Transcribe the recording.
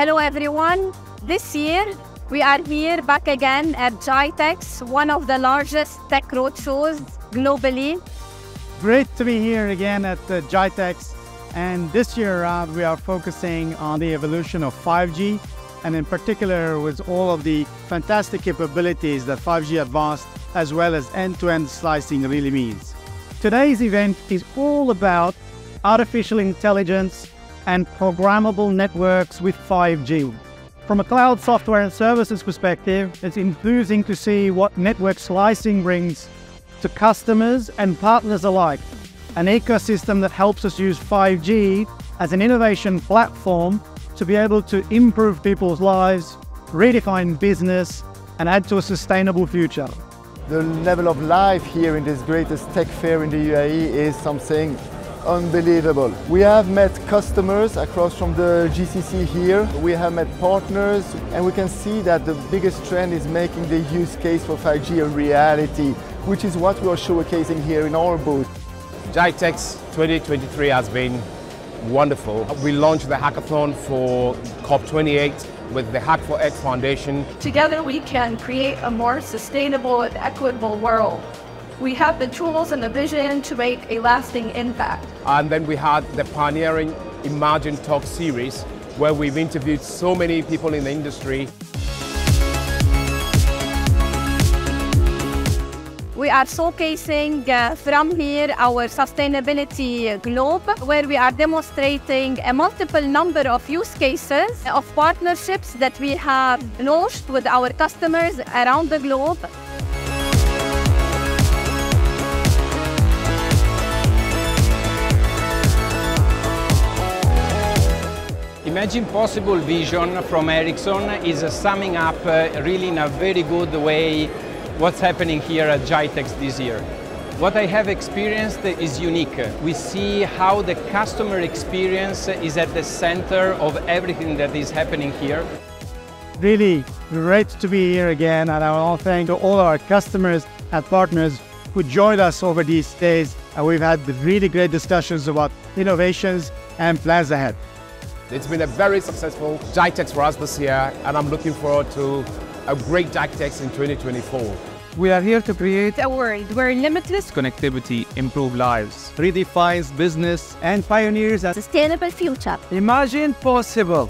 Hello everyone. This year we are here back again at GITEX, one of the largest tech roadshows globally. Great to be here again at uh, the GITEX. And this year around, we are focusing on the evolution of 5G, and in particular with all of the fantastic capabilities that 5G Advanced as well as end-to-end slicing really means. Today's event is all about artificial intelligence and programmable networks with 5G. From a cloud software and services perspective, it's enthusing to see what network slicing brings to customers and partners alike. An ecosystem that helps us use 5G as an innovation platform to be able to improve people's lives, redefine business, and add to a sustainable future. The level of life here in this greatest tech fair in the UAE is something unbelievable. We have met customers across from the GCC here. We have met partners and we can see that the biggest trend is making the use case for 5G a reality, which is what we are showcasing here in our booth. GITEX 2023 has been wonderful. We launched the hackathon for COP28 with the Hack for Ed Foundation. Together we can create a more sustainable and equitable world. We have the tools and the vision to make a lasting impact. And then we had the pioneering Imagine Talk series where we've interviewed so many people in the industry. We are showcasing uh, from here our sustainability globe, where we are demonstrating a multiple number of use cases of partnerships that we have launched with our customers around the globe. Imagine Possible Vision from Ericsson is summing up uh, really in a very good way what's happening here at GITEX this year. What I have experienced is unique. We see how the customer experience is at the center of everything that is happening here. Really great to be here again, and I want to thank all our customers and partners who joined us over these days. And we've had really great discussions about innovations and plans ahead. It's been a very successful GITEX for us this year, and I'm looking forward to a great GITEX in 2024. We are here to create A world where limitless connectivity improves lives. redefines business and pioneers a sustainable future. imagine possible.